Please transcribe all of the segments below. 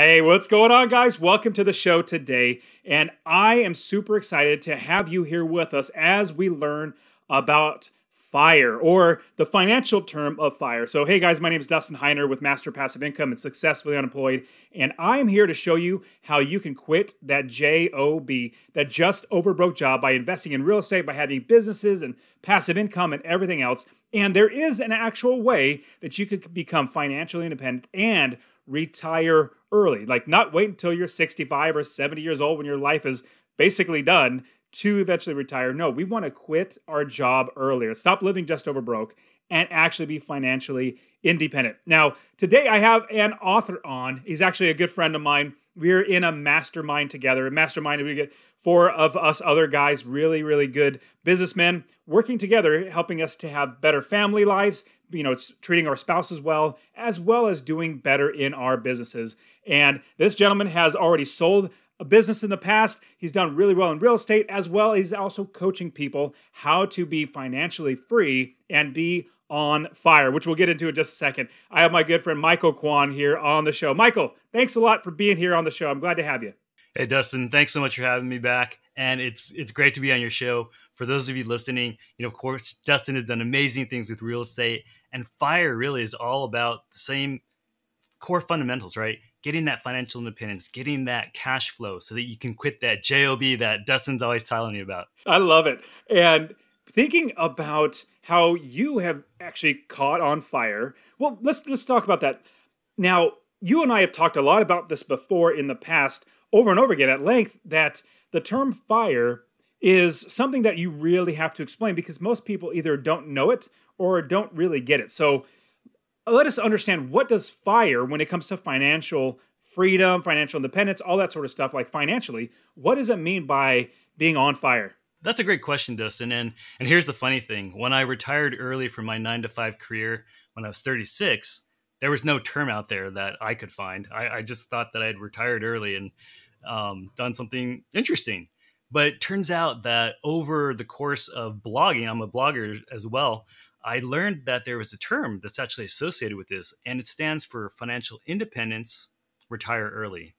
Hey, what's going on, guys? Welcome to the show today. And I am super excited to have you here with us as we learn about FIRE or the financial term of FIRE. So, hey guys, my name is Dustin Heiner with Master Passive Income and Successfully Unemployed, and I'm here to show you how you can quit that JOB, that just over broke job, by investing in real estate, by having businesses and passive income and everything else. And there is an actual way that you could become financially independent and retire early. Like, not wait until you're 65 or 70 years old when your life is basically done to eventually retire. No, we want to quit our job earlier, stop living just over broke, and actually be financially independent. Now, today I have an author on. He's actually a good friend of mine. We're in a mastermind together. A mastermind, we get four of us other guys, really, really good businessmen, working together, helping us to have better family lives, you know, treating our spouses well, as well as doing better in our businesses. And this gentleman has already sold a business in the past. He's done really well in real estate as well. He's also coaching people how to be financially free and be on fire, which we'll get into in just a second. I have my good friend Michael Quan here on the show. Michael, thanks a lot for being here on the show. I'm glad to have you. Hey Dustin, thanks so much for having me back. And it's it's great to be on your show. For those of you listening, you know, of course, Dustin has done amazing things with real estate and fire really is all about the same core fundamentals, right? getting that financial independence, getting that cash flow so that you can quit that job that Dustin's always telling you about. I love it. And thinking about how you have actually caught on fire. Well, let's let's talk about that. Now, you and I have talked a lot about this before in the past, over and over again at length that the term fire is something that you really have to explain because most people either don't know it or don't really get it. So, uh, let us understand what does fire when it comes to financial freedom, financial independence, all that sort of stuff, like financially, what does it mean by being on fire? That's a great question, Dustin. And and here's the funny thing: when I retired early from my nine to five career when I was 36, there was no term out there that I could find. I, I just thought that I'd retired early and um, done something interesting. But it turns out that over the course of blogging, I'm a blogger as well. I learned that there was a term that's actually associated with this, and it stands for financial independence, retire early.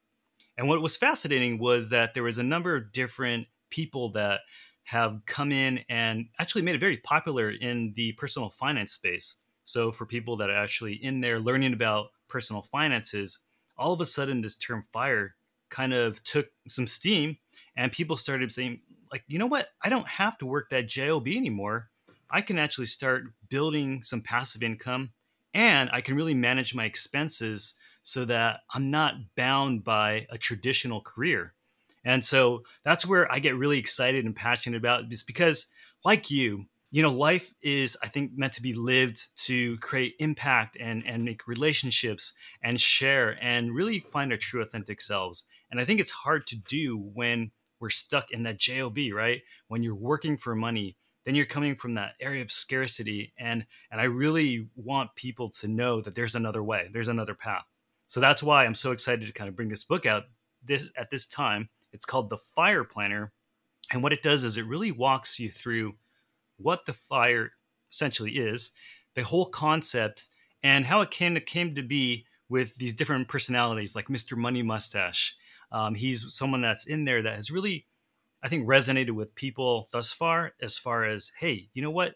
And what was fascinating was that there was a number of different people that have come in and actually made it very popular in the personal finance space. So, for people that are actually in there learning about personal finances, all of a sudden this term fire kind of took some steam and people started saying, like, you know what? I don't have to work that JOB anymore. I can actually start building some passive income and I can really manage my expenses so that I'm not bound by a traditional career. And so that's where I get really excited and passionate about is because like you, you know, life is I think meant to be lived to create impact and and make relationships and share and really find our true authentic selves. And I think it's hard to do when we're stuck in that job, right? When you're working for money, then you're coming from that area of scarcity and and I really want people to know that there's another way, there's another path. So that's why I'm so excited to kind of bring this book out this at this time. It's called The Fire Planner. And what it does is it really walks you through what the fire essentially is, the whole concept, and how it came, came to be with these different personalities like Mr. Money Mustache. Um, he's someone that's in there that has really, I think, resonated with people thus far, as far as, hey, you know what?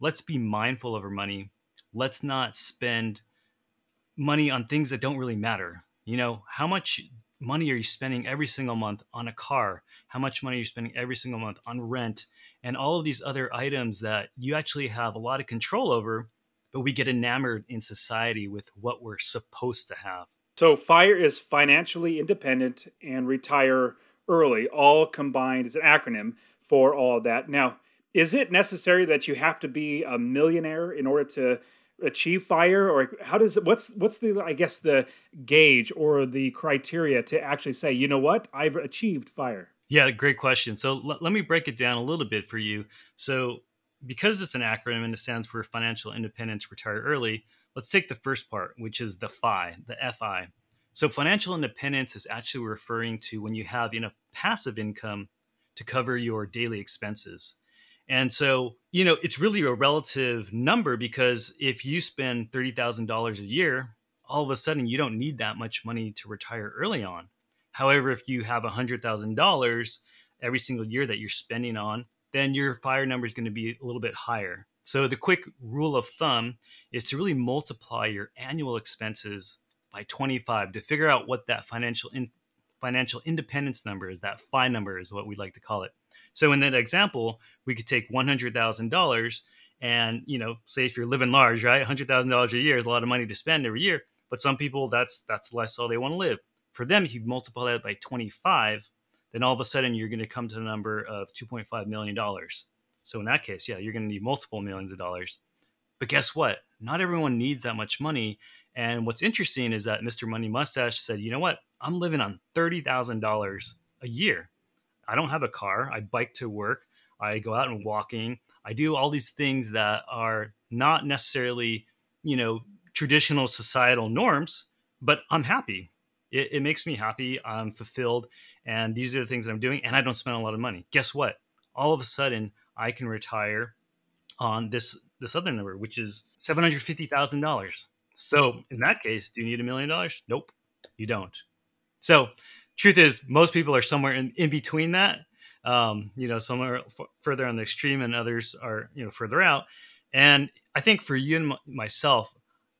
Let's be mindful of our money. Let's not spend money on things that don't really matter. You know, how much money are you spending every single month on a car? How much money are you spending every single month on rent? And all of these other items that you actually have a lot of control over, but we get enamored in society with what we're supposed to have. So, FIRE is financially independent and retire early, all combined. It's an acronym for all that. Now, is it necessary that you have to be a millionaire in order to achieve fire or how does it what's what's the i guess the gauge or the criteria to actually say you know what? I've achieved fire. Yeah great question. So l- let me break it down a little bit for you. So because it's an acronym and it stands for financial independence retire early let's take the first part which is the fi the fi so financial independence is actually referring to when you have enough passive income to cover your daily expenses and so, you know, it's really a relative number because if you spend $30,000 a year all of a sudden you don't need that much money to retire early on. However, if you have $100,000 every single year that you're spending on, then your fire number is going to be a little bit higher. So the quick rule of thumb is to really multiply your annual expenses by 25 to figure out what that financial in, financial independence number is. That FI number is what we like to call it. So in that example, we could take $100,000 and, you know, say if you're living large, right? $100,000 a year is a lot of money to spend every year, but some people that's that's the lifestyle they want to live. For them, if you multiply that by 25, then all of a sudden you're going to come to the number of 2.5 million dollars. So in that case, yeah, you're going to need multiple millions of dollars. But guess what? Not everyone needs that much money. And what's interesting is that Mr. Money Mustache said, you know what? I'm living on $30,000 a year. I don't have a car. I bike to work. I go out and walking. I do all these things that are not necessarily, you know, traditional societal norms, but I'm happy. It, it makes me happy. I'm fulfilled. And these are the things that I'm doing. And I don't spend a lot of money. Guess what? All of a sudden, I can retire on this this other number, which is seven hundred fifty thousand dollars. So in that case, do you need a million dollars? Nope, you don't. So truth is, most people are somewhere in, in between that. Um, you know, somewhere f- further on the extreme, and others are you know further out. And I think for you and m- myself,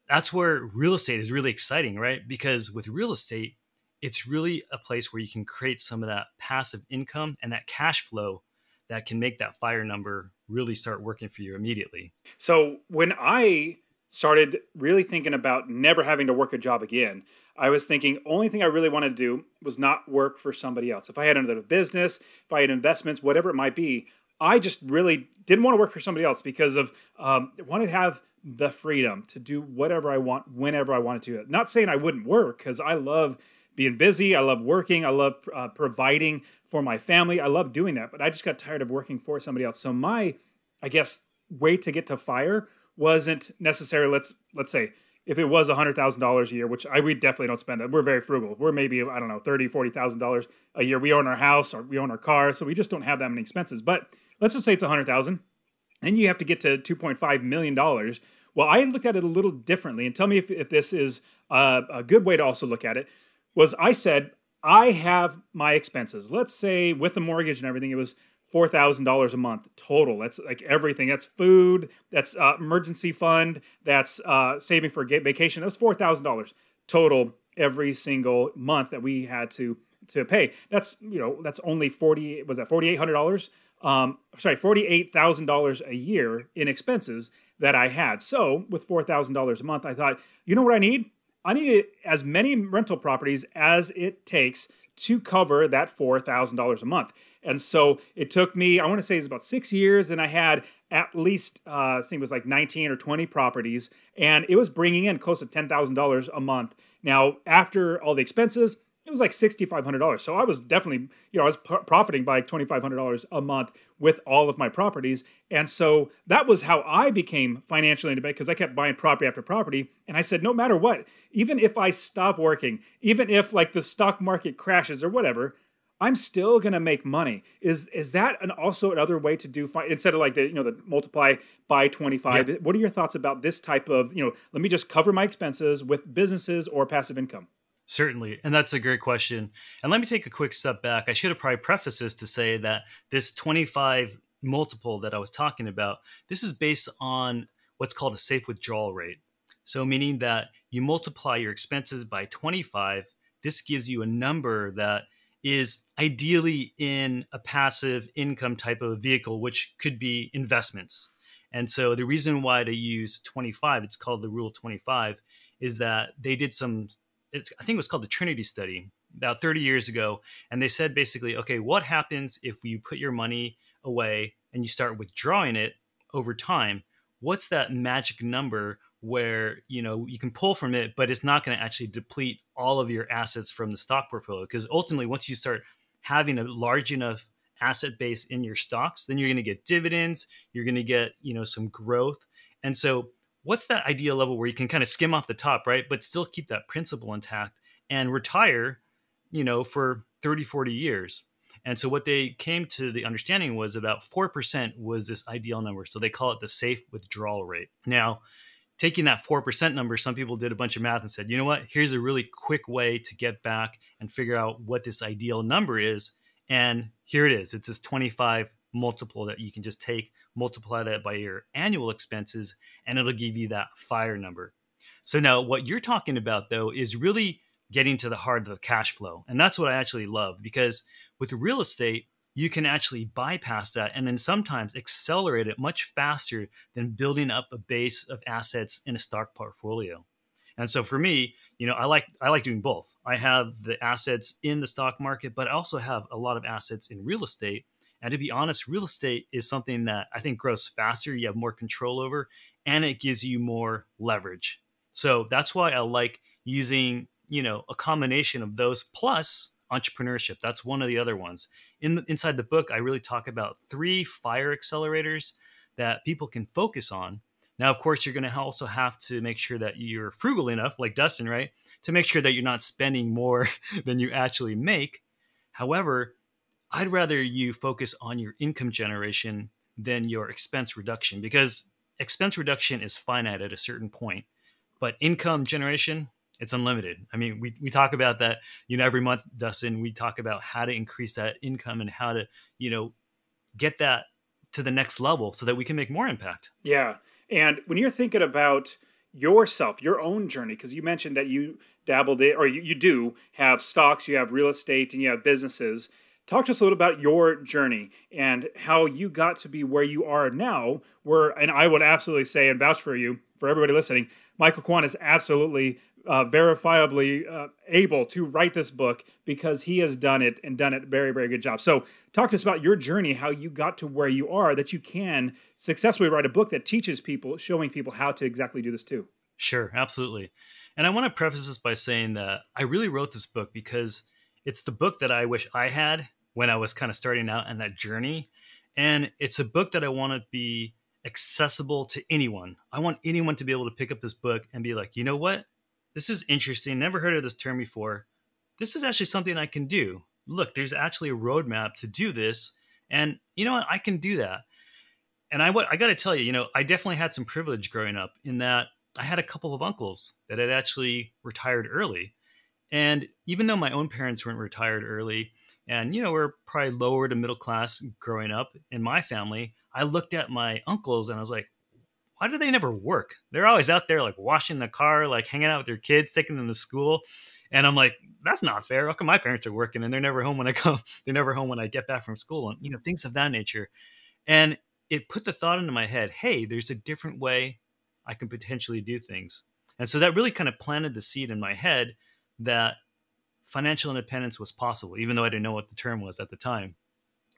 that's where real estate is really exciting, right? Because with real estate, it's really a place where you can create some of that passive income and that cash flow that can make that fire number really start working for you immediately. So when I started really thinking about never having to work a job again, I was thinking only thing I really wanted to do was not work for somebody else. If I had another business, if I had investments, whatever it might be, I just really didn't want to work for somebody else because of um, wanted to have the freedom to do whatever I want whenever I wanted to. Not saying I wouldn't work because I love being busy. I love working. I love uh, providing for my family. I love doing that, but I just got tired of working for somebody else. So my, I guess, way to get to fire wasn't necessarily let's let's say if it was $100,000 a year, which I we definitely don't spend that. We're very frugal. We're maybe I don't know, 30, $40,000 a year. We own our house or we own our car, so we just don't have that many expenses. But let's just say it's 100,000 and you have to get to 2.5 million dollars. Well, I look at it a little differently and tell me if, if this is a, a good way to also look at it was I said, I have my expenses. Let's say with the mortgage and everything, it was four thousand dollars a month total. That's like everything. That's food. That's uh, emergency fund. That's uh, saving for vacation. That was four thousand dollars total every single month that we had to to pay. That's you know that's only forty. Was that forty eight hundred dollars? Um, sorry, forty eight thousand dollars a year in expenses that I had. So with four thousand dollars a month, I thought, you know what I need? I need as many rental properties as it takes to cover that $4,000 a month. And so it took me, I want to say it's about six years, and I had at least, uh, I think it was like 19 or 20 properties, and it was bringing in close to $10,000 a month. Now, after all the expenses, it was like $6,500. So I was definitely, you know, I was profiting by $2,500 a month with all of my properties. And so that was how I became financially independent because I kept buying property after property. And I said, no matter what, even if I stop working, even if like the stock market crashes or whatever, I'm still gonna make money. Is is that an also another way to do fi- instead of like the you know the multiply by 25? Yep. What are your thoughts about this type of you know? Let me just cover my expenses with businesses or passive income. Certainly. And that's a great question. And let me take a quick step back. I should have probably prefaced this to say that this 25 multiple that I was talking about, this is based on what's called a safe withdrawal rate. So, meaning that you multiply your expenses by 25, this gives you a number that is ideally in a passive income type of vehicle, which could be investments. And so, the reason why they use 25, it's called the rule 25, is that they did some it's I think it was called the Trinity study about 30 years ago, and they said basically, okay, what happens if you put your money away and you start withdrawing it over time? What's that magic number where you know you can pull from it, but it's not going to actually deplete all of your assets from the stock portfolio? Because ultimately, once you start having a large enough asset base in your stocks, then you're going to get dividends, you're going to get you know some growth, and so what's that ideal level where you can kind of skim off the top, right? But still keep that principle intact and retire, you know, for 30, 40 years. And so what they came to the understanding was about 4% was this ideal number. So they call it the safe withdrawal rate. Now, taking that 4% number, some people did a bunch of math and said, you know what, here's a really quick way to get back and figure out what this ideal number is. And here it is. It's this 25 multiple that you can just take, multiply that by your annual expenses, and it'll give you that fire number. So now what you're talking about though is really getting to the heart of the cash flow. And that's what I actually love because with real estate, you can actually bypass that and then sometimes accelerate it much faster than building up a base of assets in a stock portfolio. And so for me, you know, I like I like doing both. I have the assets in the stock market, but I also have a lot of assets in real estate. And to be honest, real estate is something that I think grows faster, you have more control over, and it gives you more leverage. So that's why I like using, you know, a combination of those plus entrepreneurship. That's one of the other ones. In inside the book, I really talk about three fire accelerators that people can focus on. Now, of course, you're going to also have to make sure that you're frugal enough, like Dustin, right, to make sure that you're not spending more than you actually make. However, I'd rather you focus on your income generation than your expense reduction because expense reduction is finite at a certain point, but income generation it's unlimited. I mean, we, we talk about that, you know, every month, Dustin, we talk about how to increase that income and how to, you know, get that to the next level so that we can make more impact. Yeah. And when you're thinking about yourself, your own journey, because you mentioned that you dabbled in, or you, you do have stocks, you have real estate, and you have businesses. Talk to us a little about your journey and how you got to be where you are now. Where, and I would absolutely say and vouch for you, for everybody listening, Michael Quan is absolutely uh, verifiably uh, able to write this book because he has done it and done it very, very good job. So, talk to us about your journey, how you got to where you are, that you can successfully write a book that teaches people, showing people how to exactly do this too. Sure, absolutely. And I want to preface this by saying that I really wrote this book because it's the book that I wish I had when I was kind of starting out in that journey. And it's a book that I want to be accessible to anyone. I want anyone to be able to pick up this book and be like, you know what? This is interesting. Never heard of this term before. This is actually something I can do. Look, there's actually a roadmap to do this. And you know what? I can do that. And I what I got to tell you, you know, I definitely had some privilege growing up in that I had a couple of uncles that had actually retired early. And even though my own parents weren't retired early, and you know, we're probably lower to middle class growing up in my family, I looked at my uncles and I was like, why do they never work? They're always out there like washing the car, like hanging out with their kids, taking them to school. And I'm like, that's not fair. How come my parents are working and they're never home when I come? They're never home when I get back from school, and you know things of that nature. And it put the thought into my head, hey, there's a different way I can potentially do things. And so that really kind of planted the seed in my head that financial independence was possible, even though I didn't know what the term was at the time.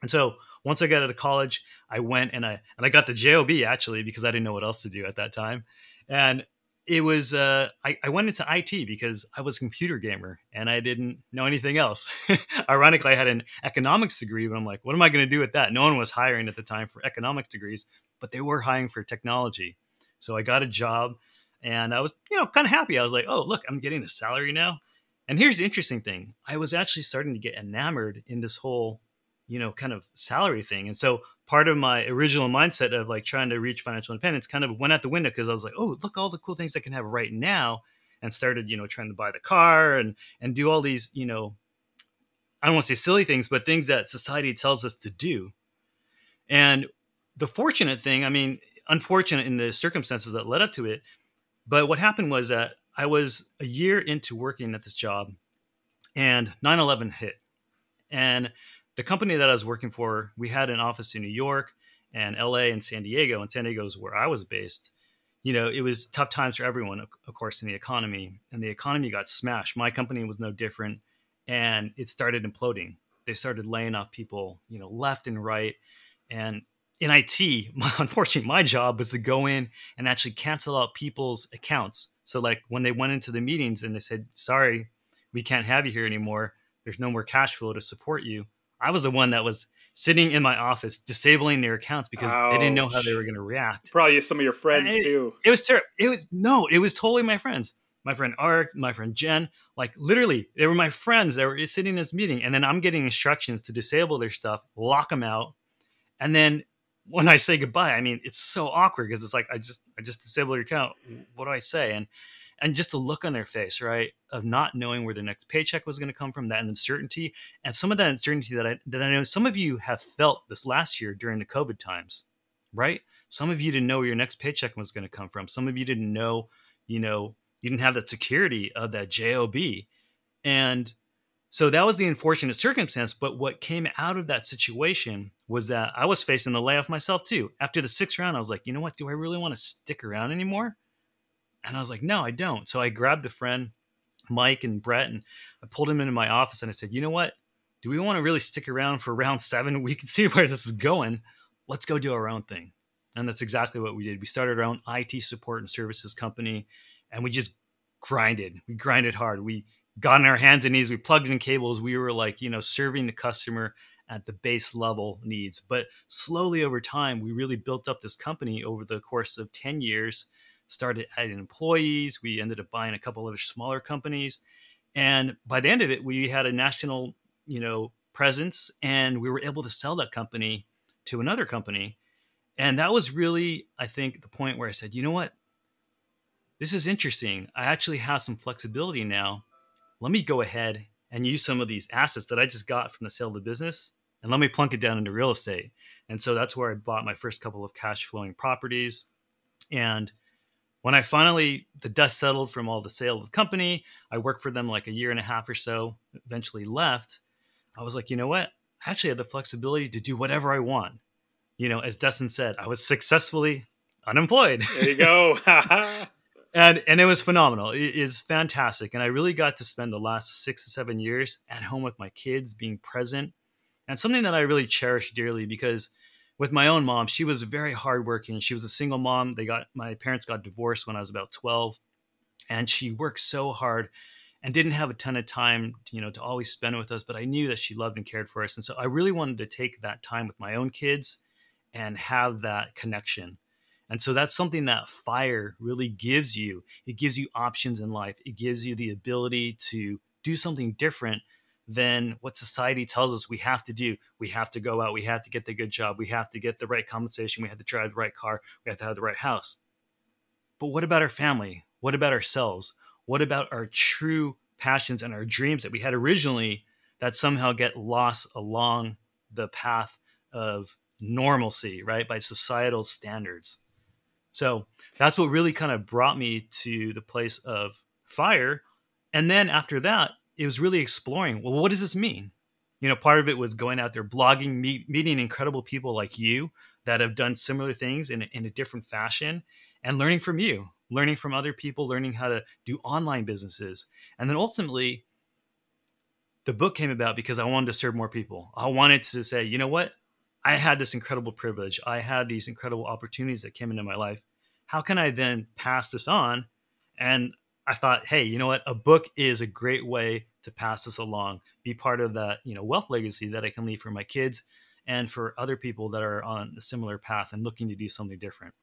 And so once I got out of college, I went and I and I got the job actually because I didn't know what else to do at that time, and it was uh, I, I went into IT because I was a computer gamer and I didn't know anything else. Ironically, I had an economics degree, but I'm like, what am I going to do with that? No one was hiring at the time for economics degrees, but they were hiring for technology. So I got a job, and I was you know kind of happy. I was like, oh look, I'm getting a salary now. And here's the interesting thing: I was actually starting to get enamored in this whole you know kind of salary thing. And so part of my original mindset of like trying to reach financial independence kind of went out the window because i was like oh look all the cool things i can have right now and started you know trying to buy the car and and do all these you know i don't want to say silly things but things that society tells us to do. And the fortunate thing i mean unfortunate in the circumstances that led up to it but what happened was that i was a year into working at this job and 9-11 hit. And the company that I was working for, we had an office in New York and LA and San Diego, and San Diego is where I was based. You know, it was tough times for everyone, of course, in the economy, and the economy got smashed. My company was no different, and it started imploding. They started laying off people, you know, left and right. And in IT, unfortunately, my job was to go in and actually cancel out people's accounts. So, like when they went into the meetings and they said, "Sorry, we can't have you here anymore. There's no more cash flow to support you," I was the one that was sitting in my office disabling their accounts because Ouch. they didn't know how they were going to react. Probably some of your friends it, too. It was terrible. It was no, it was totally my friends. My friend Art, my friend Jen, like literally, they were my friends that were sitting in this meeting, and then I'm getting instructions to disable their stuff, lock them out, and then when I say goodbye, I mean it's so awkward because it's like I just I just disabled your account. What do I say? And and just the look on their face, right, of not knowing where their next paycheck was going to come from, that uncertainty, and some of that uncertainty that I that I know some of you have felt this last year during the COVID times, right? Some of you didn't know where your next paycheck was going to come from. Some of you didn't know, you know, you didn't have that security of that job, and so that was the unfortunate circumstance. But what came out of that situation was that I was facing the layoff myself too. After the sixth round, I was like, you know what? Do I really want to stick around anymore? And I was like, no, I don't. So I grabbed a friend, Mike and Brett, and I pulled him into my office and I said, you know what? Do we want to really stick around for round seven? We can see where this is going. Let's go do our own thing. And that's exactly what we did. We started our own IT support and services company and we just grinded. We grinded hard. We got on our hands and knees. We plugged in cables. We were like, you know, serving the customer at the base level needs. But slowly over time, we really built up this company over the course of 10 years started adding employees. We ended up buying a couple of smaller companies. And by the end of it, we had a national, you know, presence and we were able to sell that company to another company. And that was really, I think, the point where I said, you know what? This is interesting. I actually have some flexibility now. Let me go ahead and use some of these assets that I just got from the sale of the business and let me plunk it down into real estate. And so that's where I bought my first couple of cash flowing properties. And when I finally the dust settled from all the sale of the company, I worked for them like a year and a half or so, eventually left. I was like, you know what? I actually had the flexibility to do whatever I want. You know, as Dustin said, I was successfully unemployed. There you go. and and it was phenomenal. It is fantastic. And I really got to spend the last six to seven years at home with my kids, being present. And something that I really cherish dearly because with my own mom, she was very hardworking. She was a single mom. They got my parents got divorced when I was about 12, and she worked so hard and didn't have a ton of time, to, you know, to always spend with us. But I knew that she loved and cared for us, and so I really wanted to take that time with my own kids and have that connection. And so that's something that fire really gives you. It gives you options in life. It gives you the ability to do something different than what society tells us we have to do. We have to go out, we have to get the good job, we have to get the right compensation, we have to drive the right car, we have to have the right house. But what about our family? What about ourselves? What about our true passions and our dreams that we had originally that somehow get lost along the path of normalcy, right? By societal standards. So that's what really kind of brought me to the place of fire. And then after that, it was really exploring well what does this mean? You know part of it was going out there blogging meet, meeting incredible people like you that have done similar things in, in a different fashion and learning from you learning from other people learning how to do online businesses. And then ultimately the book came about because i wanted to serve more people. I wanted to say you know what? I had this incredible privilege. I had these incredible opportunities that came into my life. How can i then pass this on? And I thought, hey, you know what? A book is a great way to pass this along, be part of that, you know, wealth legacy that I can leave for my kids and for other people that are on a similar path and looking to do something different.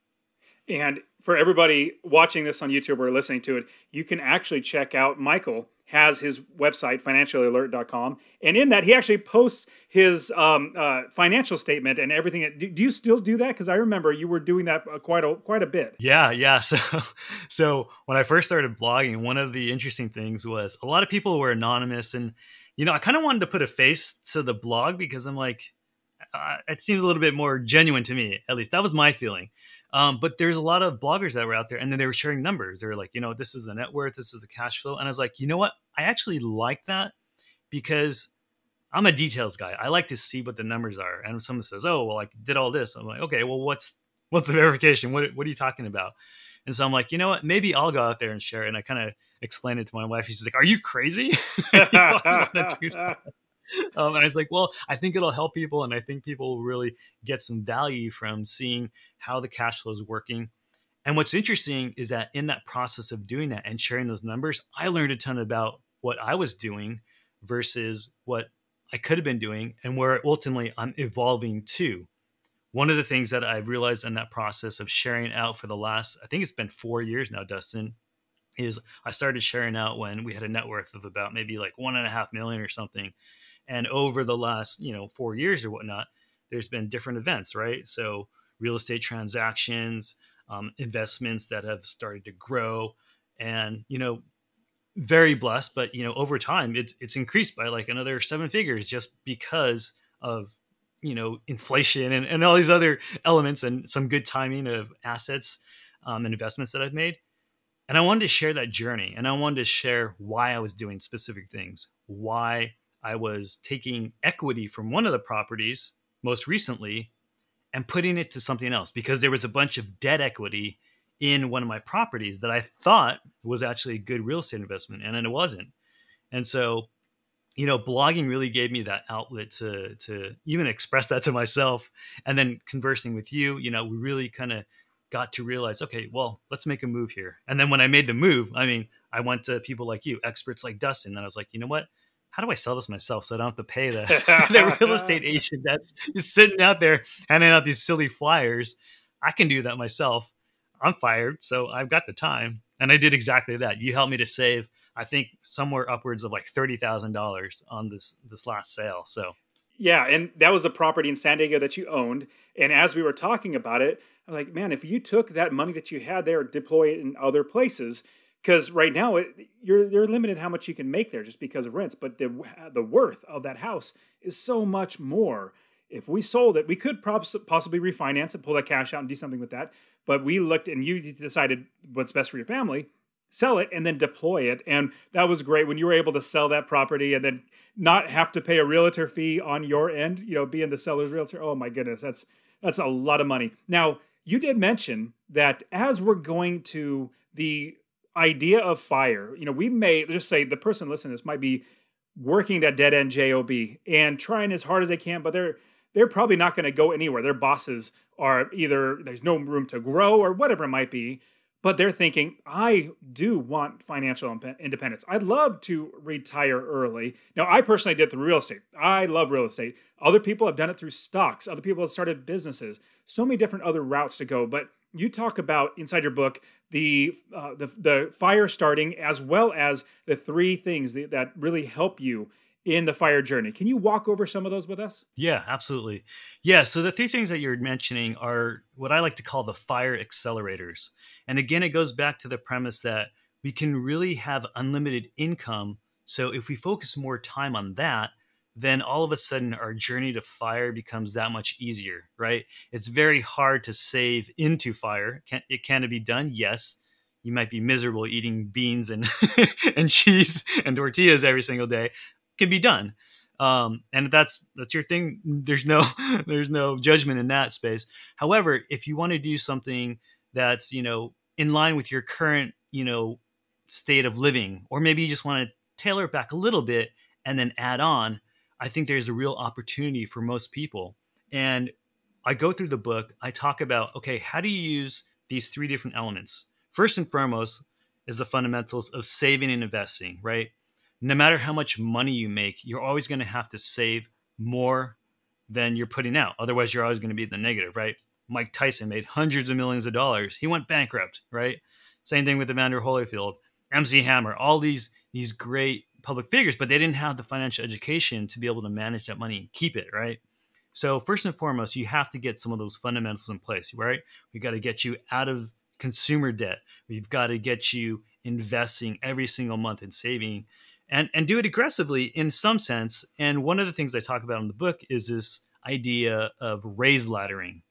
And for everybody watching this on YouTube or listening to it, you can actually check out Michael has his website financiallyalert.com and in that he actually posts his um, uh, financial statement and everything. Do, do you still do that? Because i remember you were doing that uh, quite a quite a bit. Yeah yeah. So so when i first started blogging one of the interesting things was a lot of people were anonymous and you know i kind of wanted to put a face to the blog because i'm like uh, it seems a little bit more genuine to me at least. That was my feeling um, but there's a lot of bloggers that were out there, and then they were sharing numbers. They were like, you know, this is the net worth, this is the cash flow, and I was like, you know what? I actually like that because I'm a details guy. I like to see what the numbers are. And if someone says, "Oh, well, I did all this," I'm like, "Okay, well, what's what's the verification? What what are you talking about?" And so I'm like, you know what? Maybe I'll go out there and share it. And I kind of explained it to my wife. She's like, "Are you crazy? you um, and I was like, well, I think it'll help people, and I think people will really get some value from seeing how the cash flow is working. And what's interesting is that in that process of doing that and sharing those numbers, I learned a ton about what I was doing versus what I could have been doing and where ultimately I'm evolving to. One of the things that I've realized in that process of sharing out for the last, I think it's been four years now, Dustin, is I started sharing out when we had a net worth of about maybe like one and a half million or something. And over the last, you know, four years or whatnot, there's been different events, right? So real estate transactions, um, investments that have started to grow, and you know, very blessed. But you know, over time, it's it's increased by like another seven figures just because of you know inflation and, and all these other elements and some good timing of assets um, and investments that I've made. And I wanted to share that journey, and I wanted to share why I was doing specific things, why I was taking equity from one of the properties most recently and putting it to something else because there was a bunch of debt equity in one of my properties that I thought was actually a good real estate investment and it wasn't. And so, you know, blogging really gave me that outlet to to even express that to myself and then conversing with you, you know, we really kind of got to realize, okay, well, let's make a move here. And then when I made the move, I mean, I went to people like you, experts like Dustin, and I was like, you know what? How do I sell this myself so I don't have to pay the, the real estate agent that's just sitting out there handing out these silly flyers? I can do that myself. I'm fired, so I've got the time. And I did exactly that. You helped me to save, I think, somewhere upwards of like thirty thousand dollars on this this last sale. So yeah, and that was a property in San Diego that you owned. And as we were talking about it, I'm like, man, if you took that money that you had there, deploy it in other places, because right now it, you're you're limited how much you can make there just because of rents but the the worth of that house is so much more. If we sold it we could possibly refinance it pull that cash out and do something with that but we looked and you decided what's best for your family sell it and then deploy it. And that was great when you were able to sell that property and then not have to pay a realtor fee on your end you know being the seller's realtor. Oh my goodness that's that's a lot of money. Now you did mention that as we're going to the idea of fire, you know, we may just say the person listening to this might be working that dead end job and trying as hard as they can, but they're they're probably not going to go anywhere. Their bosses are either there's no room to grow or whatever it might be, but they're thinking, I do want financial independence. I'd love to retire early. Now, I personally did through real estate. I love real estate. Other people have done it through stocks. Other people have started businesses. So many different other routes to go, but you talk about inside your book the uh, the, the fire starting as well as the three things that, that really help you in the fire journey. Can you walk over some of those with us? Yeah, absolutely. Yeah, so the three things that you're mentioning are what I like to call the fire accelerators. And again, it goes back to the premise that we can really have unlimited income. So if we focus more time on that, then all of a sudden our journey to fire becomes that much easier, right? It's very hard to save into fire. Can, it can it be done? Yes. You might be miserable eating beans and and cheese and tortillas every single day. Can be done, um, and that's that's your thing. There's no there's no judgment in that space. However, if you want to do something that's you know in line with your current you know state of living, or maybe you just want to tailor it back a little bit and then add on I think there's a real opportunity for most people. And I go through the book, I talk about, okay, how do you use these three different elements? First and foremost is the fundamentals of saving and investing, right? No matter how much money you make, you're always going to have to save more than you're putting out. Otherwise, you're always going to be in the negative, right? Mike Tyson made hundreds of millions of dollars. He went bankrupt, right? Same thing with Evander Holyfield, MC Hammer, all these these great public figures, but they didn't have the financial education to be able to manage that money and keep it, right? So first and foremost, you have to get some of those fundamentals in place, right? We got to get you out of consumer debt. We've got to get you investing every single month and saving and and do it aggressively in some sense. And one of the things I talk about in the book is this idea of raise laddering.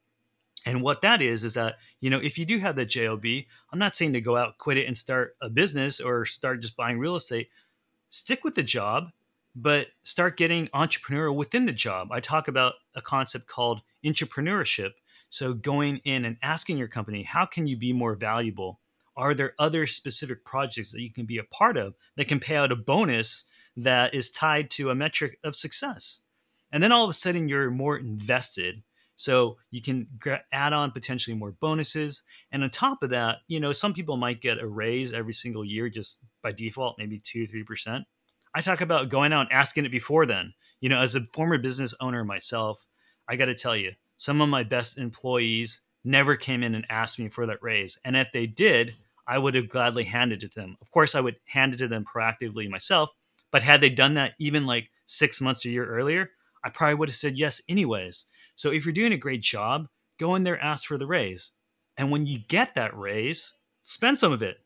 And what that is is that, you know, if you do have that JOB, I'm not saying to go out, quit it and start a business or start just buying real estate, stick with the job, but start getting entrepreneurial within the job. I talk about a concept called intrapreneurship. So going in and asking your company, how can you be more valuable? Are there other specific projects that you can be a part of that can pay out a bonus that is tied to a metric of success? And then all of a sudden you're more invested. So you can add on potentially more bonuses. And on top of that, you know, some people might get a raise every single year just by default, maybe two, three percent. I talk about going out and asking it before then. You know, as a former business owner myself, I got to tell you, some of my best employees never came in and asked me for that raise. And if they did, I would have gladly handed it to them. Of course, I would hand it to them proactively myself. But had they done that even like six months a year earlier, I probably would have said yes anyways. So if you're doing a great job, go in there, ask for the raise. And when you get that raise, spend some of it.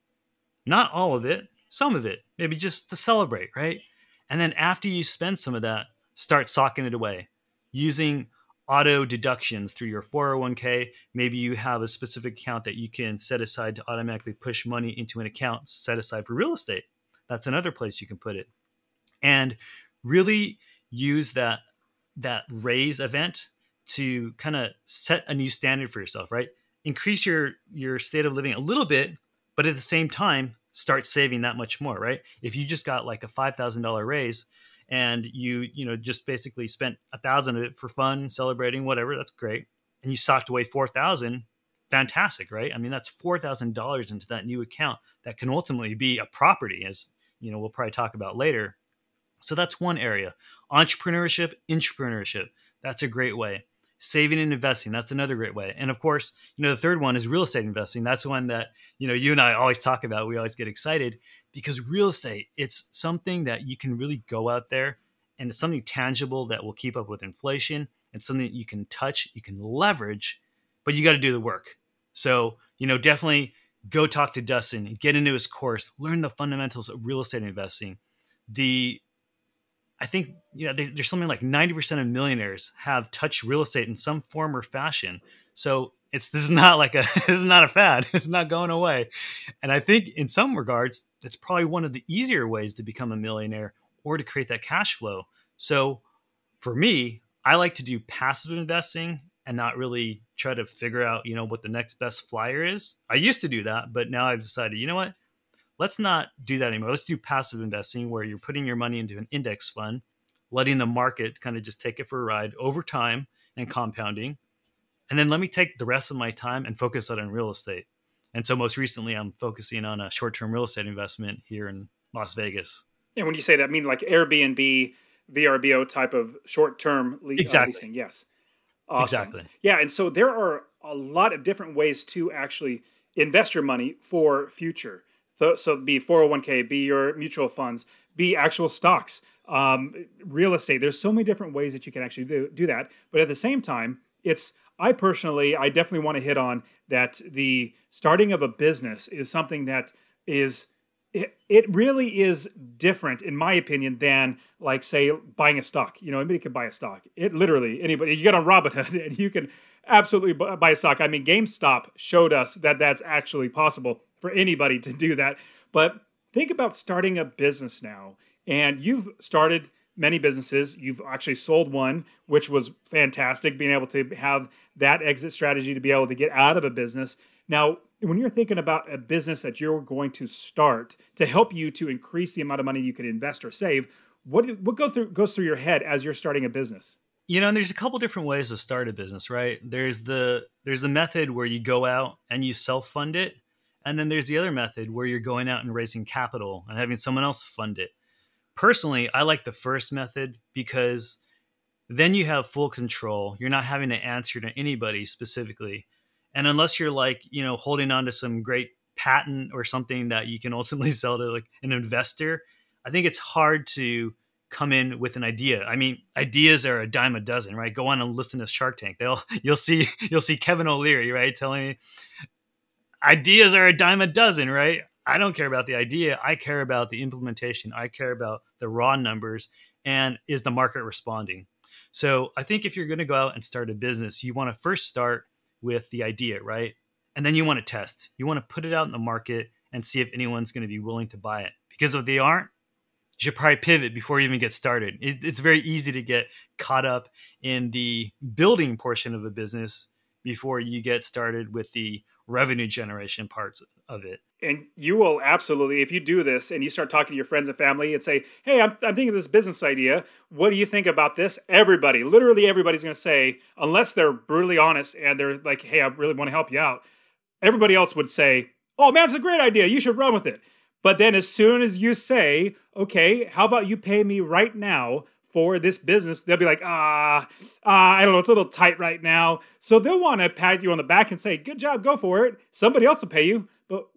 Not all of it, some of it, maybe just to celebrate, right? And then after you spend some of that, start socking it away using auto deductions through your 401k. Maybe you have a specific account that you can set aside to automatically push money into an account set aside for real estate. That's another place you can put it. And really use that that raise event to kind of set a new standard for yourself, right? Increase your your state of living a little bit, but at the same time, start saving that much more, right? If you just got like a five thousand dollar raise and you you know just basically spent a thousand of it for fun, celebrating, whatever, that's great, and you socked away four thousand, fantastic, right? I mean, that's four thousand dollars into that new account that can ultimately be a property, as you know we'll probably talk about later. So that's one area. Entrepreneurship, entrepreneurship. That's a great way saving and investing that's another great way and of course you know the third one is real estate investing that's one that you know you and i always talk about we always get excited because real estate it's something that you can really go out there and it's something tangible that will keep up with inflation. And something that you can touch you can leverage but you got to do the work. So you know definitely go talk to dustin get into his course learn the fundamentals of real estate investing. The I think you know, there's something like 90% of millionaires have touched real estate in some form or fashion. So it's this is not like a this is not a fad. It's not going away. And I think in some regards, it's probably one of the easier ways to become a millionaire or to create that cash flow. So for me, I like to do passive investing and not really try to figure out, you know, what the next best flyer is. I used to do that, but now I've decided, you know what? let's not do that anymore. Let's do passive investing where you're putting your money into an index fund, letting the market kind of just take it for a ride over time and compounding. And then let me take the rest of my time and focus on real estate. And so most recently, I'm focusing on a short term real estate investment here in Las Vegas. And when you say that, I mean like Airbnb, VRBO type of short term le- uh, exactly. leasing. Yes. Awesome. Exactly. Yeah. And so there are a lot of different ways to actually invest your money for future so be 401k, be your mutual funds, be actual stocks, um, real estate. There's so many different ways that you can actually do, do that. But at the same time, it's I personally, I definitely want to hit on that the starting of a business is something that is it, it really is different in my opinion than like say buying a stock you know anybody can buy a stock it literally anybody you get on robinhood and you can absolutely buy a stock i mean gamestop showed us that that's actually possible for anybody to do that. But think about starting a business now. And you've started many businesses. You've actually sold one, which was fantastic, being able to have that exit strategy to be able to get out of a business. Now, when you're thinking about a business that you're going to start to help you to increase the amount of money you can invest or save, what what go through goes through your head as you're starting a business? You know, and there's a couple different ways to start a business, right? There's the there's the method where you go out and you self-fund it, and then there's the other method where you're going out and raising capital and having someone else fund it. Personally, I like the first method because then you have full control. You're not having to answer to anybody specifically. And unless you're like, you know, holding on to some great patent or something that you can ultimately sell to like an investor, I think it's hard to come in with an idea. I mean, ideas are a dime a dozen, right? Go on and listen to Shark Tank. They'll you'll see you'll see Kevin O'Leary, right, telling me ideas are a dime a dozen, right? I don't care about the idea. I care about the implementation. I care about the raw numbers and is the market responding? So I think if you're going to go out and start a business, you want to first start with the idea, right? And then you want to test. You want to put it out in the market and see if anyone's going to be willing to buy it. Because if they aren't, you should probably pivot before you even get started. It, it's very easy to get caught up in the building portion of a business before you get started with the revenue generation parts of it. And you will absolutely, if you do this and you start talking to your friends and family and say, Hey, I'm, I'm thinking of this business idea. What do you think about this? Everybody, literally everybody's going to say, unless they're brutally honest and they're like, Hey, I really want to help you out. Everybody else would say, Oh man, it's a great idea. You should run with it. But then as soon as you say, Okay, how about you pay me right now for this business, they'll be like, ah, ah, I don't know, it's a little tight right now. So they'll want to pat you on the back and say, good job, go for it. Somebody else will pay you, but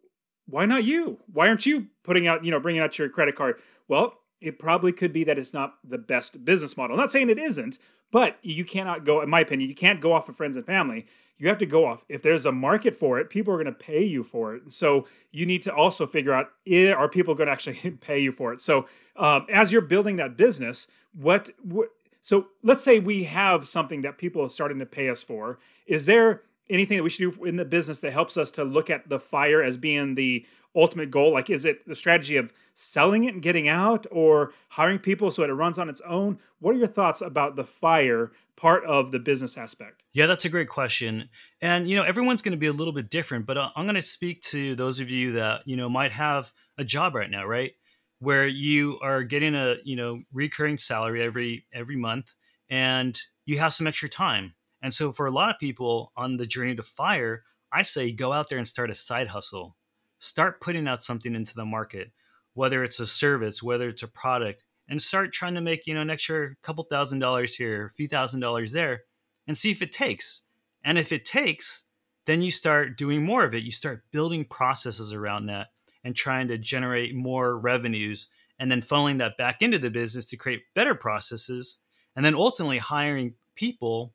why not you? Why aren't you putting out, you know, bringing out your credit card? Well, it probably could be that it's not the best business model. I'm not saying it isn't, but you cannot go, in my opinion, you can't go off of friends and family. You have to go off. If there's a market for it, people are going to pay you for it. So you need to also figure out are people going to actually pay you for it? So um, as you're building that business, what, what so let's say we have something that people are starting to pay us for. Is there anything that we should do in the business that helps us to look at the fire as being the ultimate goal? Like, is it the strategy of selling it and getting out or hiring people so that it runs on its own? What are your thoughts about the fire part of the business aspect? Yeah, that's a great question. And, you know, everyone's going to be a little bit different, but uh, I'm going to speak to those of you that, you know, might have a job right now, right? Where you are getting a, you know, recurring salary every every month and you have some extra time. And so for a lot of people on the journey to fire, I say go out there and start a side hustle start putting out something into the market, whether it's a service, whether it's a product, and start trying to make, you know, an extra couple thousand dollars here, a few thousand dollars there, and see if it takes. And if it takes, then you start doing more of it. You start building processes around that and trying to generate more revenues and then funneling that back into the business to create better processes and then ultimately hiring people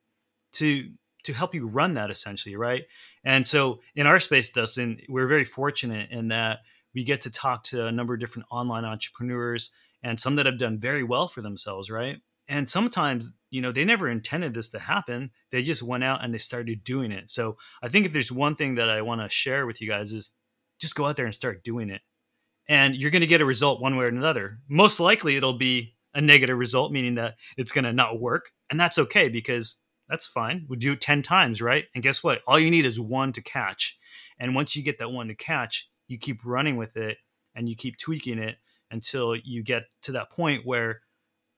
to to help you run that essentially, right? And so in our space, Dustin, we're very fortunate in that we get to talk to a number of different online entrepreneurs and some that have done very well for themselves, right? And sometimes, you know, they never intended this to happen. They just went out and they started doing it. So I think if there's one thing that I want to share with you guys is just go out there and start doing it. And you're going to get a result one way or another. Most likely it'll be a negative result, meaning that it's going to not work. And that's okay because that's fine. We do it 10 times, right? And guess what? All you need is one to catch. And once you get that one to catch, you keep running with it and you keep tweaking it until you get to that point where,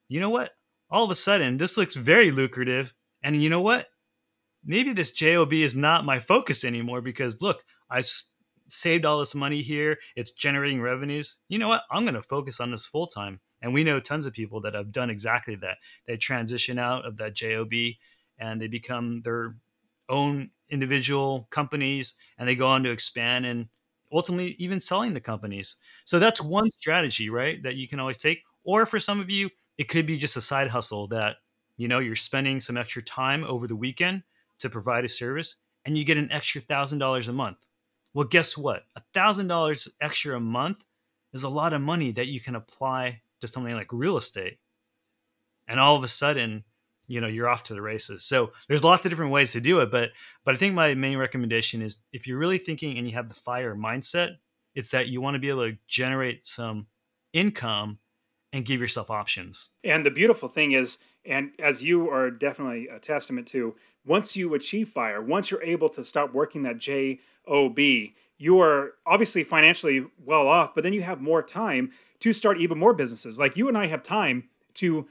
you know what? All of a sudden, this looks very lucrative. And you know what? Maybe this JOB is not my focus anymore because look, I saved all this money here. It's generating revenues. You know what? I'm going to focus on this full time. And we know tons of people that have done exactly that. They transition out of that JOB and they become their own individual companies and they go on to expand and ultimately even selling the companies. So that's one strategy, right? That you can always take. Or for some of you, it could be just a side hustle that, you know, you're spending some extra time over the weekend to provide a service and you get an extra thousand dollars a month. Well, guess what? A thousand dollars extra a month is a lot of money that you can apply to something like real estate. And all of a sudden, you know you're off to the races. So there's lots of different ways to do it but but i think my main recommendation is if you're really thinking and you have the fire mindset it's that you want to be able to generate some income and give yourself options. And the beautiful thing is and as you are definitely a testament to once you achieve fire once you're able to stop working that job you are obviously financially well off but then you have more time to start even more businesses. Like you and i have time to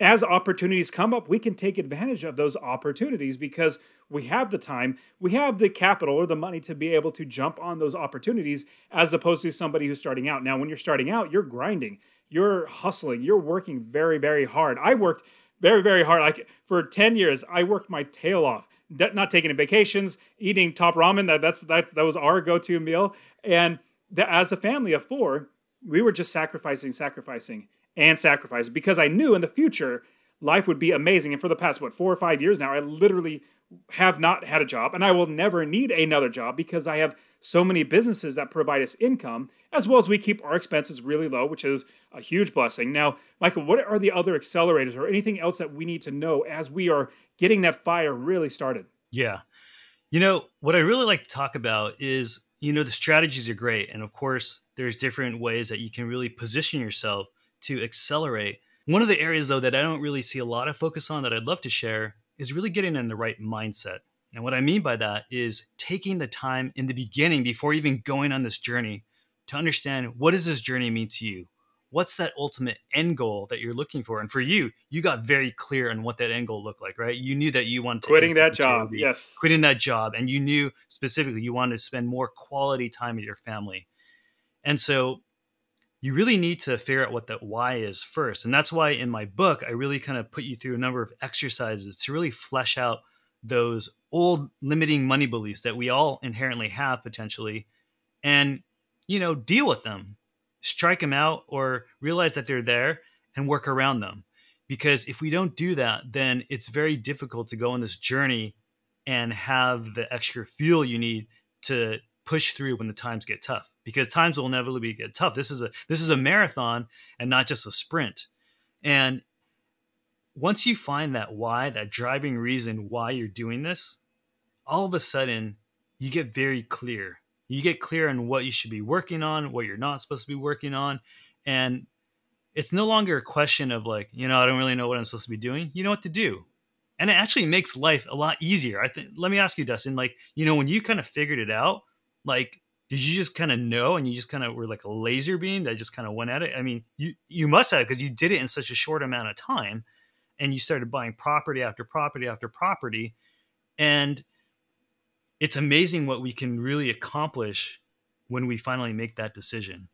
as opportunities come up, we can take advantage of those opportunities because we have the time, we have the capital or the money to be able to jump on those opportunities as opposed to somebody who's starting out. Now, when you're starting out, you're grinding, you're hustling, you're working very, very hard. I worked very, very hard. Like for 10 years, I worked my tail off, not taking vacations, eating top ramen. That, that's, that's, that was our go to meal. And the, as a family of four, we were just sacrificing, sacrificing and sacrifice because I knew in the future life would be amazing. And for the past, what, four or five years now, I literally have not had a job and I will never need another job because I have so many businesses that provide us income as well as we keep our expenses really low, which is a huge blessing. Now, Michael, what are the other accelerators or anything else that we need to know as we are getting that fire really started? Yeah. You know, what I really like to talk about is, you know, the strategies are great. And of course, there's different ways that you can really position yourself to accelerate. One of the areas, though, that I don't really see a lot of focus on that I'd love to share is really getting in the right mindset. And what I mean by that is taking the time in the beginning before even going on this journey to understand what does this journey mean to you? What's that ultimate end goal that you're looking for? And for you, you got very clear on what that end goal looked like, right? You knew that you wanted to quitting that job, yes, quitting that job, and you knew specifically you wanted to spend more quality time with your family. And so you really need to figure out what that why is first. And that's why in my book, I really kind of put you through a number of exercises to really flesh out those old limiting money beliefs that we all inherently have potentially and you know deal with them strike them out or realize that they're there and work around them. Because if we don't do that, then it's very difficult to go on this journey and have the extra fuel you need to push through when the times get tough because times will inevitably get tough. This is a this is a marathon and not just a sprint. And once you find that why that driving reason why you're doing this all of a sudden you get very clear. You get clear on what you should be working on what you're not supposed to be working on and it's no longer a question of like you know i don't really know what i'm supposed to be doing. You know what to do. And it actually makes life a lot easier. I think let me ask you dustin like you know when you kind of figured it out like did you just kind of know and you just kind of were like a laser beam that just kind of went at it? I mean you you must have because you did it in such a short amount of time and you started buying property after property after property and it's amazing what we can really accomplish when we finally make that decision.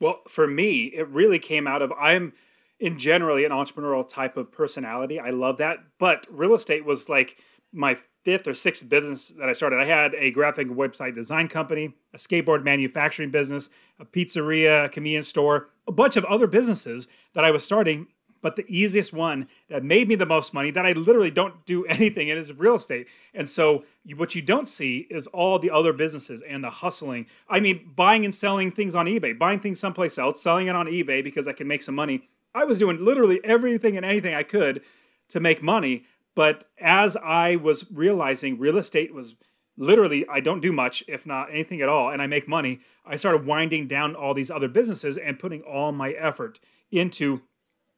Well for me it really came out of i'm in generally an entrepreneurial type of personality. I love that but real estate was like my fifth or sixth business that I started. I had a graphic website design company, a skateboard manufacturing business, a pizzeria, a convenience store, a bunch of other businesses that I was starting. But the easiest one that made me the most money, that I literally don't do anything in, is real estate. And so, what you don't see is all the other businesses and the hustling. I mean, buying and selling things on eBay, buying things someplace else, selling it on eBay because I can make some money. I was doing literally everything and anything I could to make money but as I was realizing real estate was literally, I don't do much, if not anything at all, and I make money, I started winding down all these other businesses and putting all my effort into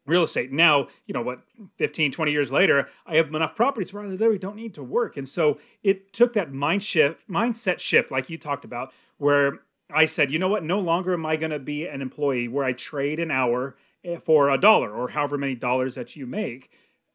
real estate. Now, you know what, 15, 20 years later, I have enough properties where I literally don't need to work. And so it took that mind shift, mindset shift, like you talked about, where I said, you know what, no longer am I going to be an employee where I trade an hour eh, for a dollar or however many dollars that you make.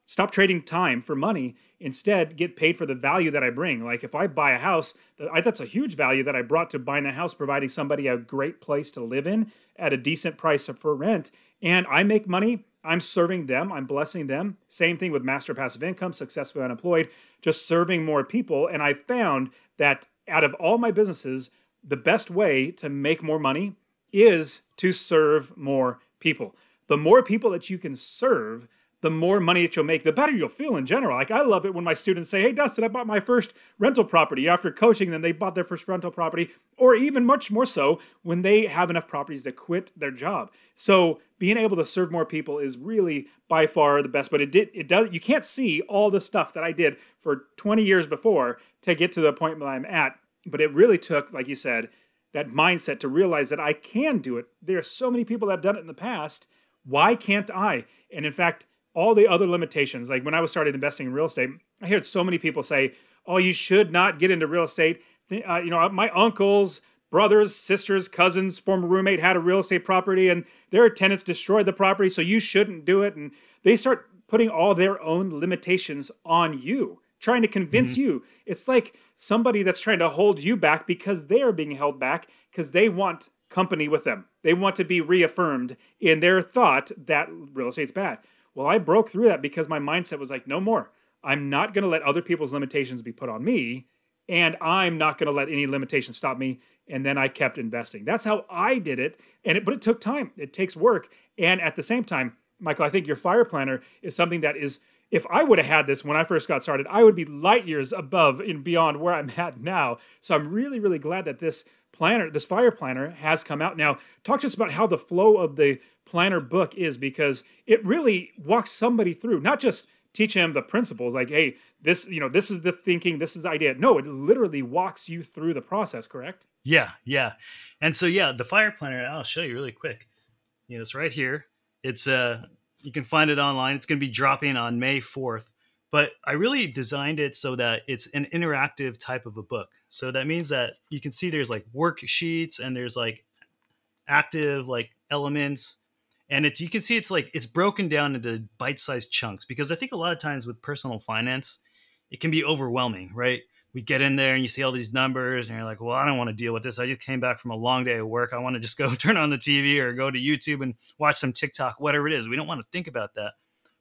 Stop trading time for money. Instead, get paid for the value that I bring. Like if I buy a house, that's a huge value that I brought to buying the house, providing somebody a great place to live in at a decent price for rent. And I make money. I'm serving them. I'm blessing them. Same thing with master passive income, successfully unemployed, just serving more people. And I found that out of all my businesses, the best way to make more money is to serve more people. The more people that you can serve, the more money that you'll make, the better you'll feel in general. Like I love it when my students say, "Hey, Dustin, I bought my first rental property." After coaching them, they bought their first rental property, or even much more so when they have enough properties to quit their job. So being able to serve more people is really by far the best. But it did it does you can't see all the stuff that I did for 20 years before to get to the point that I'm at. But it really took, like you said, that mindset to realize that I can do it. There are so many people that have done it in the past. Why can't I? And in fact, all the other limitations. Like when I was started investing in real estate, I heard so many people say, "Oh, you should not get into real estate." Uh, you know, my uncles, brothers, sisters, cousins, former roommate had a real estate property, and their tenants destroyed the property, so you shouldn't do it. And they start putting all their own limitations on you, trying to convince mm-hmm. you. It's like somebody that's trying to hold you back because they are being held back because they want company with them. They want to be reaffirmed in their thought that real estate's bad. Well, I broke through that because my mindset was like, no more. I'm not going to let other people's limitations be put on me, and I'm not going to let any limitations stop me. And then I kept investing. That's how I did it. And it, but it took time. It takes work. And at the same time, Michael, I think your fire planner is something that is if I would have had this when I first got started, I would be light years above and beyond where I'm at now. So I'm really, really glad that this planner, this fire planner, has come out. Now, talk to us about how the flow of the planner book is because it really walks somebody through, not just teach him the principles like, hey, this, you know, this is the thinking, this is the idea. No, it literally walks you through the process, correct? Yeah, yeah. And so yeah, the fire planner, I'll show you really quick. You know, it's right here. It's uh you can find it online. It's going to be dropping on May 4th. But I really designed it so that it's an interactive type of a book. So that means that you can see there's like worksheets and there's like active like elements and it's you can see it's like it's broken down into bite-sized chunks because I think a lot of times with personal finance it can be overwhelming, right? we get in there and you see all these numbers and you're like, well, I don't want to deal with this. I just came back from a long day of work. I want to just go turn on the TV or go to YouTube and watch some TikTok, whatever it is. We don't want to think about that.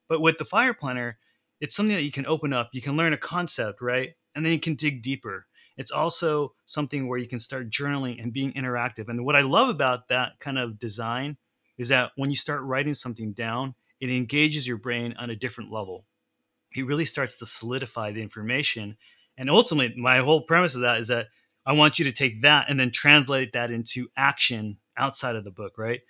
But with the fire planner, it's something that you can open up. You can learn a concept, right? And then you can dig deeper. it's also something where you can start journaling and being interactive. And what I love about that kind of design is that when you start writing something down, it engages your brain on a different level. It really starts to solidify the information. And ultimately, my whole premise of that is that I want you to take that and then translate that into action outside of the book, right?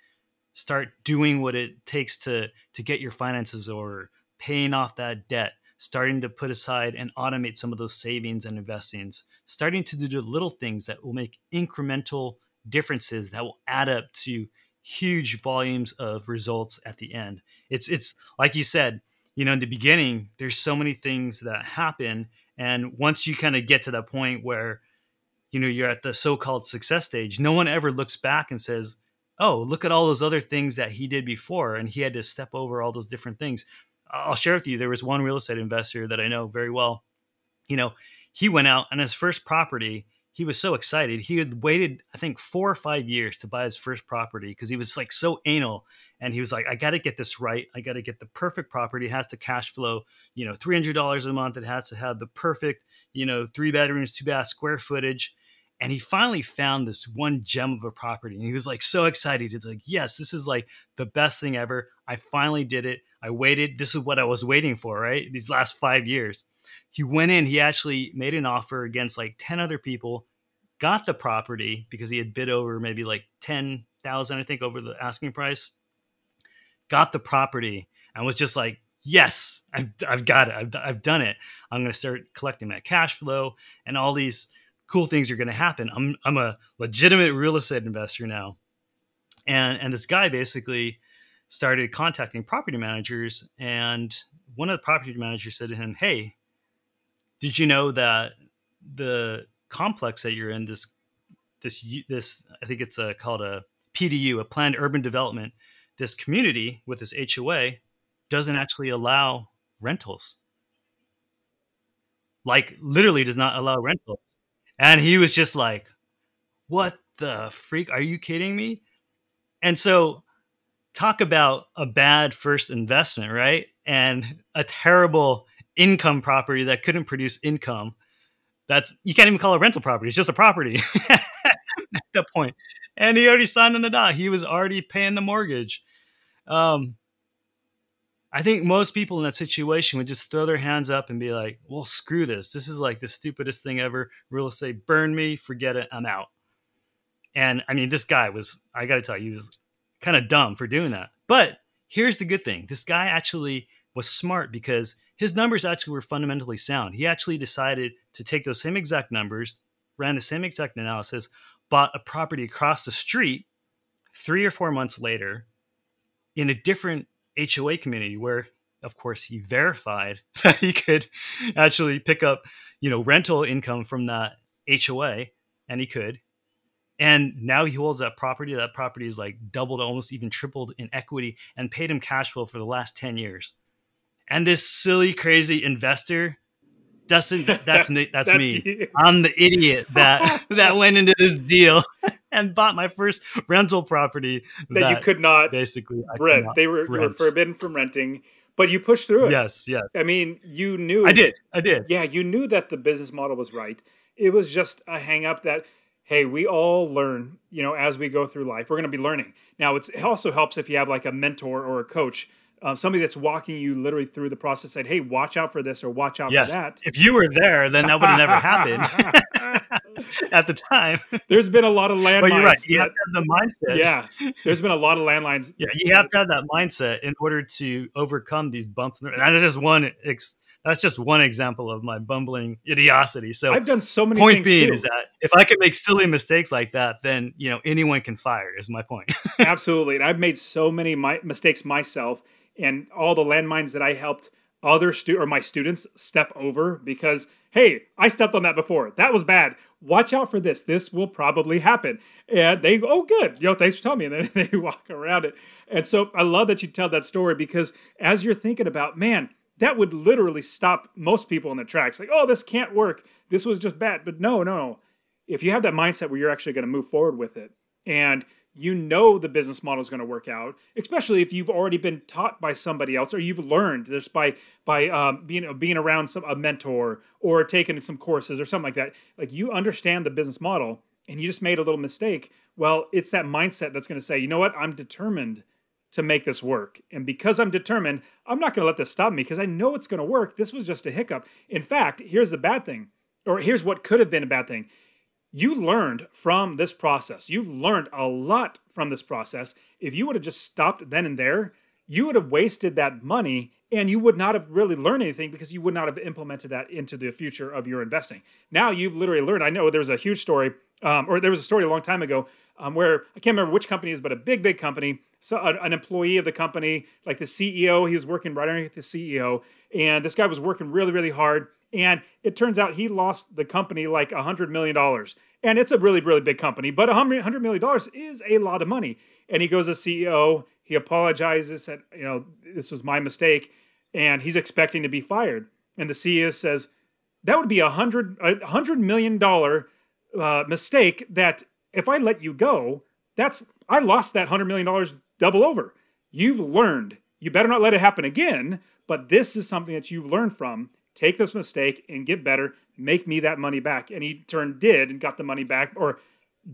Start doing what it takes to to get your finances or paying off that debt, starting to put aside and automate some of those savings and investings, starting to do the little things that will make incremental differences that will add up to huge volumes of results at the end. It's it's like you said, you know, in the beginning, there's so many things that happen. And once you kind of get to that point where, you know, you're at the so-called success stage, no one ever looks back and says, Oh, look at all those other things that he did before. And he had to step over all those different things. I'll share with you, there was one real estate investor that I know very well. You know, he went out on his first property he was so excited. He had waited, I think, four or five years to buy his first property because he was like so anal. And he was like, I got to get this right. I got to get the perfect property. It has to cash flow, you know, $300 a month. It has to have the perfect, you know, three bedrooms, two baths, square footage. And he finally found this one gem of a property. And he was like so excited. He's like, yes, this is like the best thing ever. I finally did it. I waited. This is what I was waiting for, right? These last five years he went in, he actually made an offer against like 10 other people, got the property because he had bid over maybe like 10,000, I think, over the asking price, got the property and was just like, yes, I've, I've got it. I've, I've done it. I'm going to start collecting that cash flow and all these cool things are going to happen. I'm, I'm a legitimate real estate investor now. And, and this guy basically started contacting property managers and one of the property managers said to him, Hey, did you know that the complex that you're in this this this I think it's a, called a PDU, a planned urban development. This community with this HOA doesn't actually allow rentals. Like literally does not allow rentals. And he was just like, "What the freak? Are you kidding me?" And so talk about a bad first investment, right? And a terrible income property that couldn't produce income. That's you can't even call it rental property. It's just a property at that point. And he already signed on the dot. He was already paying the mortgage. Um, I think most people in that situation would just throw their hands up and be like, "Well, screw this. This is like the stupidest thing ever. Real estate, burn me. Forget it. I'm out." And I mean, this guy was—I got to tell you, he was kind of dumb for doing that. But here's the good thing: this guy actually was smart because his numbers actually were fundamentally sound. He actually decided to take those same exact numbers, ran the same exact analysis, bought a property across the street three or four months later in a different HOA community where of course he verified that he could actually pick up, you know, rental income from that HOA and he could. And now he holds that property. That property is like doubled, almost even tripled in equity and paid him cash flow for the last 10 years and this silly, crazy investor doesn't. That's me. That's, that's me. You. I'm the idiot that that went into this deal and bought my first rental property that, that you could not basically rent. They were, were forbidden from renting, but you pushed through it. Yes, yes. I mean, you knew. I did. I did. Yeah, you knew that the business model was right. It was just a hang up that hey, we all learn, you know, as we go through life. We're going to be learning. Now, it also helps if you have like a mentor or a coach uh, somebody that's walking you literally through the process said, "Hey, watch out for this or watch out yes. for that." If you were there, then that would have never happened at the time. There's been a lot of landmines. But you're right. You that, have to have the mindset. Yeah, there's been a lot of landlines. Yeah, you have to have that mindset in order to overcome these bumps. And that's just one. Ex- that's just one example of my bumbling idiocy. So I've done so many. Point being too. is that if I can make silly mistakes like that, then you know anyone can fire. Is my point. Absolutely, and I've made so many my- mistakes myself and all the landmines that I helped other stu- or my students step over because hey i stepped on that before. That was bad. Watch out for this. This will probably happen. And they oh good. You know thanks for telling me. And then they walk around it. And so i love that you tell that story because as you're thinking about man that would literally stop most people in their tracks. Like oh this can't work. This was just bad. But no no if you have that mindset where you're actually going to move forward with it and you know the business model is going to work out, especially if you've already been taught by somebody else or you've learned just by by um, being being around some a mentor or taking some courses or something like that. Like you understand the business model and you just made a little mistake. Well, it's that mindset that's going to say, you know what, I'm determined to make this work. And because I'm determined, I'm not going to let this stop me because I know it's going to work. This was just a hiccup. In fact, here's the bad thing, or here's what could have been a bad thing you learned from this process. You've learned a lot from this process. If you would have just stopped then and there, you would have wasted that money and you would not have really learned anything because you would not have implemented that into the future of your investing. Now you've literally learned. I know there was a huge story, um, or there was a story a long time ago um, where I can't remember which company is, but a big, big company. So an employee of the company, like the CEO, he was working right underneath the CEO, and this guy was working really, really hard and it turns out he lost the company like a $100 million. And it's a really, really big company, but a $100 million is a lot of money. And he goes to CEO, he apologizes, said, you know, this was my mistake, and he's expecting to be fired. And the CEO says, that would be a hundred a hundred million dollar uh, mistake. That if I let you go, that's I lost that hundred million dollars double over. You've learned. You better not let it happen again. But this is something that you've learned from, take this mistake and get better, make me that money back. And he turned did and got the money back or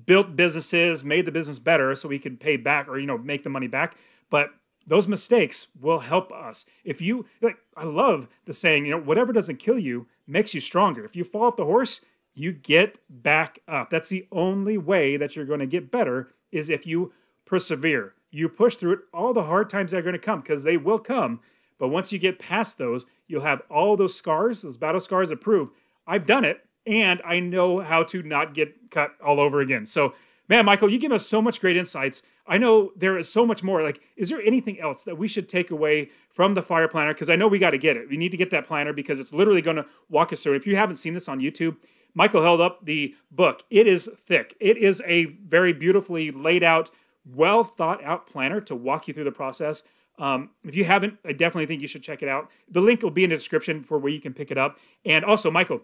built businesses, made the business better so he could pay back or, you know, make the money back. But those mistakes will help us. If you, like, I love the saying, you know, whatever doesn't kill you makes you stronger. If you fall off the horse, you get back up. That's the only way that you're going to get better is if you persevere. You push through it. All the hard times that are going to come because they will come. But once you get past those, you'll have all those scars, those battle scars that prove I've done it and I know how to not get cut all over again. So, man, Michael, you give us so much great insights. I know there is so much more. Like, is there anything else that we should take away from the fire planner? Because I know we got to get it. We need to get that planner because it's literally going to walk us through. If you haven't seen this on YouTube, Michael held up the book. It is thick. It is a very beautifully laid out, well thought out planner to walk you through the process. Um, if you haven't, I definitely think you should check it out. The link will be in the description for where you can pick it up. And also, Michael,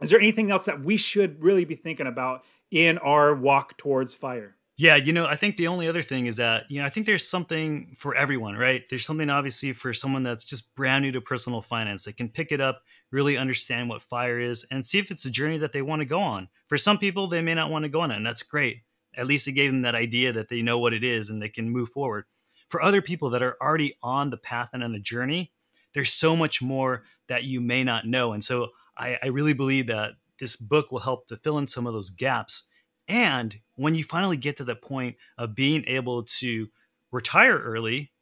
is there anything else that we should really be thinking about in our walk towards fire? Yeah, you know, I think the only other thing is that, you know, I think there's something for everyone, right? There's something obviously for someone that's just brand new to personal finance. that can pick it up, really understand what fire is, and see if it's a journey that they want to go on. For some people, they may not want to go on it, and that's great. At least it gave them that idea that they know what it is and they can move forward for other people that are already on the path and on the journey, there's so much more that you may not know. And so I, I really believe that this book will help to fill in some of those gaps. And when you finally get to the point of being able to retire early,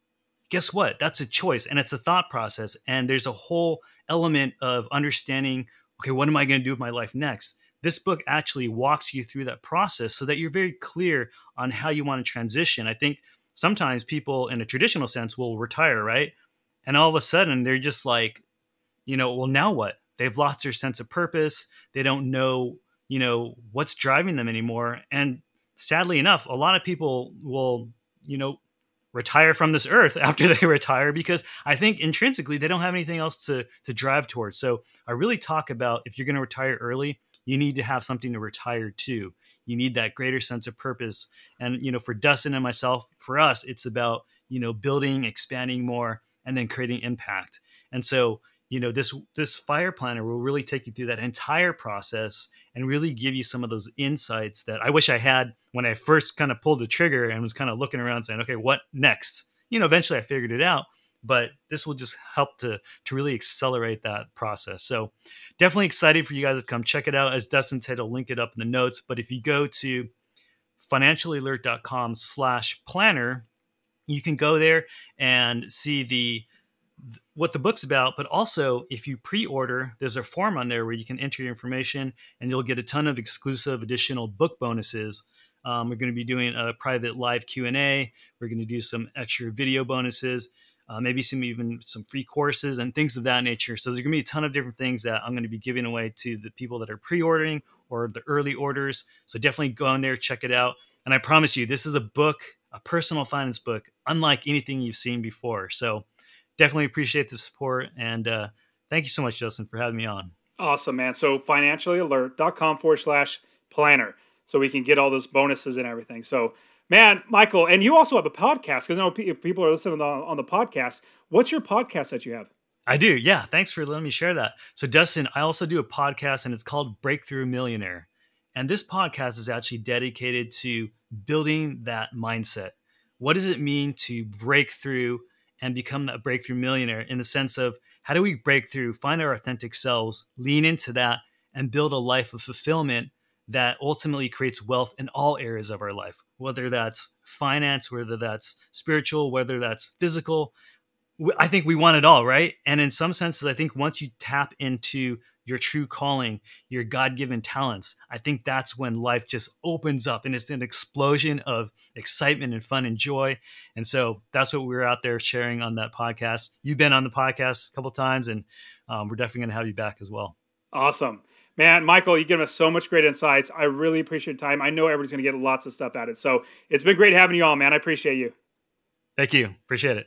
guess what? That's a choice and it's a thought process. And there's a whole element of understanding okay, what am I going to do with my life next? This book actually walks you through that process so that you're very clear on how you want to transition. I think sometimes people in a traditional sense will retire, right? And all of a sudden they're just like, you know, well, now what? They've lost their sense of purpose. They don't know, you know, what's driving them anymore. And sadly enough, a lot of people will, you know, retire from this earth after they retire because I think intrinsically they don't have anything else to to drive towards. So I really talk about if you're going to retire early, you need to have something to retire to. You need that greater sense of purpose. And, you know, for Dustin and myself, for us, it's about, you know, building, expanding more, and then creating impact. And so, you know, this this fire planner will really take you through that entire process and really give you some of those insights that I wish I had when I first kind of pulled the trigger and was kind of looking around saying, okay, what next? You know, eventually I figured it out but this will just help to to really accelerate that process. So definitely excited for you guys to come check it out. As Dustin said, I'll link it up in the notes. But if you go to financiallyalert.com slash planner, you can go there and see the what the book's about, but also if you pre-order, there's a form on there where you can enter your information and you'll get a ton of exclusive additional book bonuses. Um, we're going to be doing a private live Q&A. We're going to do some extra video bonuses uh, maybe some even some free courses and things of that nature. So there's going to be a ton of different things that I'm going to be giving away to the people that are pre-ordering or the early orders. So definitely go on there, check it out. And I promise you, this is a book, a personal finance book, unlike anything you've seen before. So definitely appreciate the support. And uh, thank you so much, Dustin, for having me on. Awesome, man. So financiallyalert.com forward slash planner. So we can get all those bonuses and everything. So Man, Michael, and you also have a podcast because I know if people are listening on the, on the podcast, what's your podcast that you have? I do. Yeah. Thanks for letting me share that. So, Dustin, I also do a podcast and it's called Breakthrough Millionaire. And this podcast is actually dedicated to building that mindset. What does it mean to break through and become that breakthrough millionaire in the sense of how do we break through, find our authentic selves, lean into that, and build a life of fulfillment that ultimately creates wealth in all areas of our life, whether that's finance, whether that's spiritual, whether that's physical. I think we want it all, right? And in some senses, I think once you tap into your true calling, your God given talents, I think that's when life just opens up and it's an explosion of excitement and fun and joy. And so that's what we're out there sharing on that podcast. You've been on the podcast a couple times, and um, we're definitely going to have you back as well. Awesome. Man, Michael, you give us so much great insights. I really appreciate your time. I know everybody's going to get lots of stuff out of it. So it's been great having you all, man. I appreciate you. Thank you. Appreciate it.